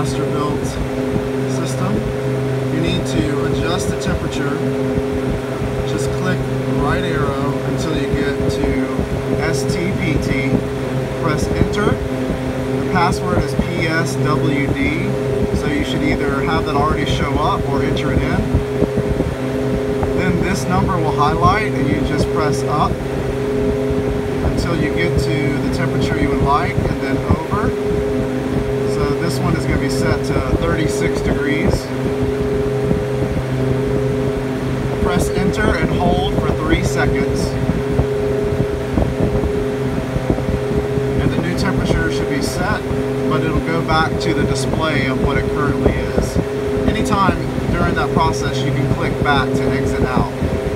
Master-Bilt system. You need to adjust the temperature. Just click right arrow until you get to STPT. Press enter. The password is PSWD, so you should either have that already show up or enter it in. Then this number will highlight and you just press up until you get to the temperature you would like and then over. So this one set to uh, 36 degrees. Press enter and hold for three seconds. And the new temperature should be set, but it'll go back to the display of what it currently is. Anytime during that process you can click back to exit out.